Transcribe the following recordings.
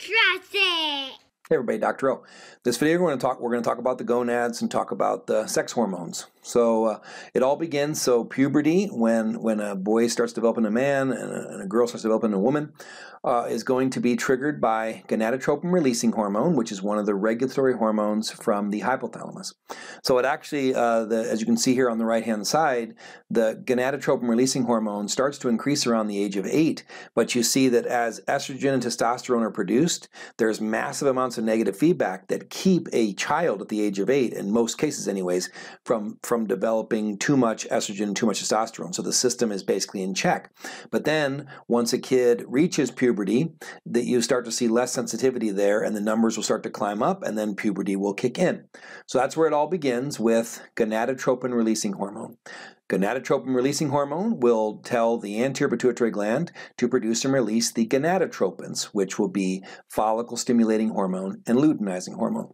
Trust it. Hey everybody, Dr. O. This video we're going to talk we're going to talk about the gonads and talk about the sex hormones. So uh, it all begins so puberty when when a boy starts developing a man and a, and a girl starts developing a woman uh, is going to be triggered by gonadotropin releasing hormone, which is one of the regulatory hormones from the hypothalamus. So it actually, uh, the, as you can see here on the right hand side, the gonadotropin releasing hormone starts to increase around the age of eight. But you see that as estrogen and testosterone are produced, there's massive amounts of negative feedback that keep a child at the age of eight, in most cases anyways, from, from developing too much estrogen too much testosterone. So the system is basically in check. But then once a kid reaches puberty, that you start to see less sensitivity there and the numbers will start to climb up and then puberty will kick in. So that's where it all begins with gonadotropin releasing hormone. Gonadotropin releasing hormone will tell the anterior pituitary gland to produce and release the gonadotropins, which will be follicle stimulating hormone and luteinizing hormone.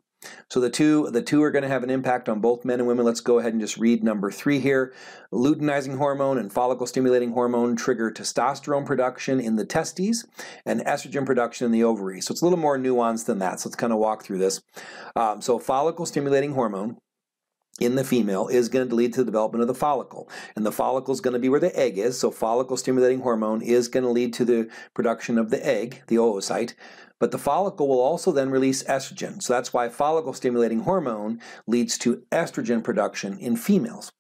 So the two, the two are going to have an impact on both men and women. Let's go ahead and just read number three here. Luteinizing hormone and follicle stimulating hormone trigger testosterone production in the testes and estrogen production in the ovaries. So it's a little more nuanced than that. So let's kind of walk through this. Um, so follicle stimulating hormone in the female is going to lead to the development of the follicle. And the follicle is going to be where the egg is. So follicle stimulating hormone is going to lead to the production of the egg, the oocyte. But the follicle will also then release estrogen. So that's why follicle stimulating hormone leads to estrogen production in females.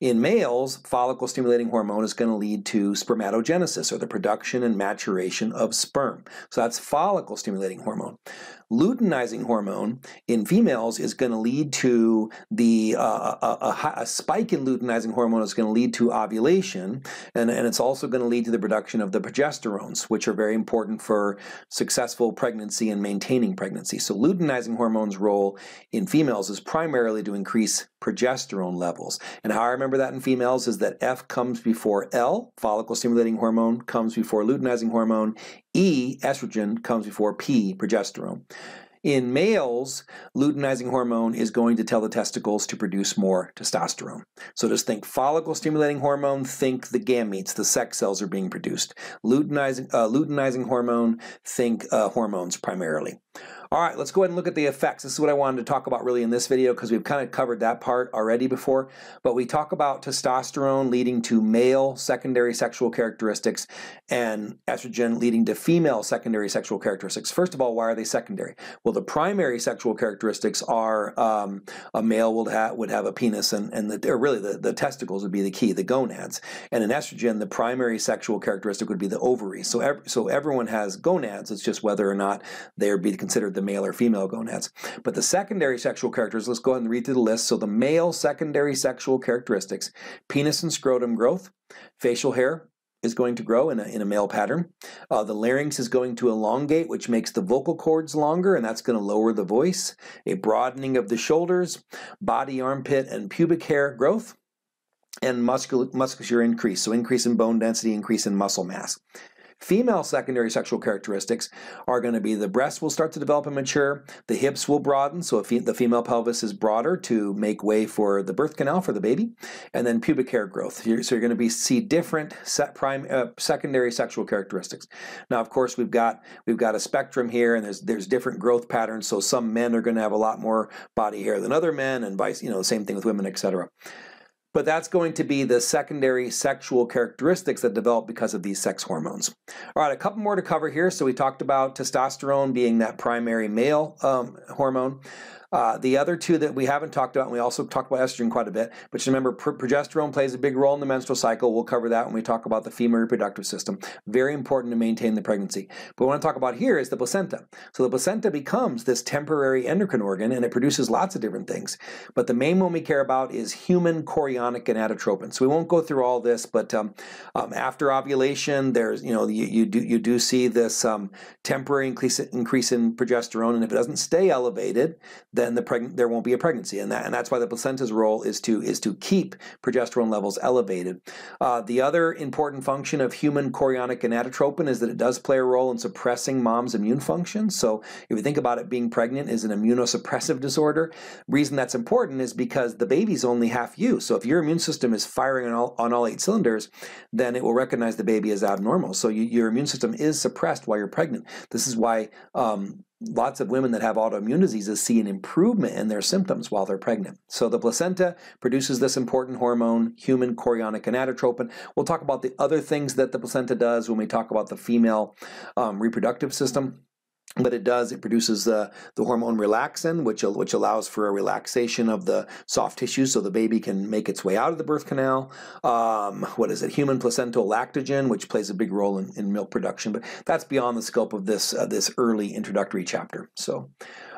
In males, follicle stimulating hormone is going to lead to spermatogenesis or the production and maturation of sperm. So that's follicle stimulating hormone. Luteinizing hormone in females is going to lead to the uh, a, a, a, spike in luteinizing hormone is going to lead to ovulation, and, and it's also going to lead to the production of the progesterones, which are very important for successful pregnancy and maintaining pregnancy. So luteinizing hormone's role in females is primarily to increase progesterone levels. And how I remember that in females is that F comes before L, follicle stimulating hormone comes before luteinizing hormone, E, estrogen, comes before P, progesterone. In males, luteinizing hormone is going to tell the testicles to produce more testosterone. So just think follicle stimulating hormone, think the gametes, the sex cells are being produced. Luteinizing, uh, luteinizing hormone, think uh, hormones primarily. All right, let's go ahead and look at the effects. This is what I wanted to talk about really in this video because we've kind of covered that part already before. But we talk about testosterone leading to male secondary sexual characteristics and estrogen leading to female secondary sexual characteristics. First of all, why are they secondary? Well, the primary sexual characteristics are um, a male would have, would have a penis and, and the, or really the, the testicles would be the key, the gonads. And in estrogen, the primary sexual characteristic would be the ovaries. So, ev so everyone has gonads. It's just whether or not they're be considered the the male or female gonads. But the secondary sexual characters, let's go ahead and read through the list. So the male secondary sexual characteristics, penis and scrotum growth, facial hair, is going to grow in a, in a male pattern. Uh, the larynx is going to elongate, which makes the vocal cords longer, and that's going to lower the voice. A broadening of the shoulders, body, armpit, and pubic hair growth, and muscul musculature increase. So increase in bone density, increase in muscle mass. Female secondary sexual characteristics are going to be the breasts will start to develop and mature, the hips will broaden, so if the female pelvis is broader to make way for the birth canal for the baby, and then pubic hair growth. So you're going to be see different set prime, uh, secondary sexual characteristics. Now, of course, we've got we've got a spectrum here, and there's there's different growth patterns. So some men are going to have a lot more body hair than other men, and vice you know the same thing with women, etc but that's going to be the secondary sexual characteristics that develop because of these sex hormones. All right, a couple more to cover here. So we talked about testosterone being that primary male um, hormone. Uh, the other two that we haven't talked about, and we also talked about estrogen quite a bit, but remember progesterone plays a big role in the menstrual cycle. We'll cover that when we talk about the female reproductive system. Very important to maintain the pregnancy. But what I want to talk about here is the placenta. So the placenta becomes this temporary endocrine organ, and it produces lots of different things. But the main one we care about is human chorionic gonadotropin. So we won't go through all this, but um, um, after ovulation, there's you know you, you do you do see this um, temporary increase increase in progesterone, and if it doesn't stay elevated, the preg- there won't be a pregnancy, and that and that's why the placenta's role is to is to keep progesterone levels elevated. Uh, the other important function of human chorionic gonadotropin is that it does play a role in suppressing mom's immune function. So if you think about it, being pregnant is an immunosuppressive disorder. Reason that's important is because the baby's only half you. So if your immune system is firing on all, on all eight cylinders, then it will recognize the baby as abnormal. So you, your immune system is suppressed while you're pregnant. This is why um, lots of women that have autoimmune diseases see an improvement in their symptoms while they're pregnant. So the placenta produces this important hormone, human chorionic gonadotropin. We'll talk about the other things that the placenta does when we talk about the female um, reproductive system but it does it produces the, the hormone relaxin which which allows for a relaxation of the soft tissue so the baby can make its way out of the birth canal um, what is it human placental lactogen which plays a big role in, in milk production but that's beyond the scope of this uh, this early introductory chapter so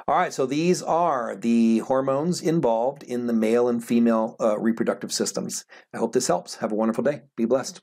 all right, so these are the hormones involved in the male and female uh, reproductive systems. I hope this helps. Have a wonderful day. Be blessed.